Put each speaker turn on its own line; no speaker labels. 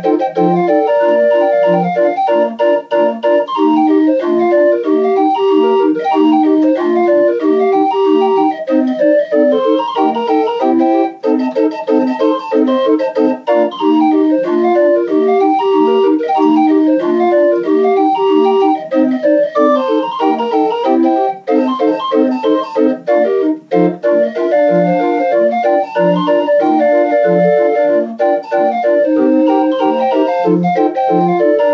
Thank you. Música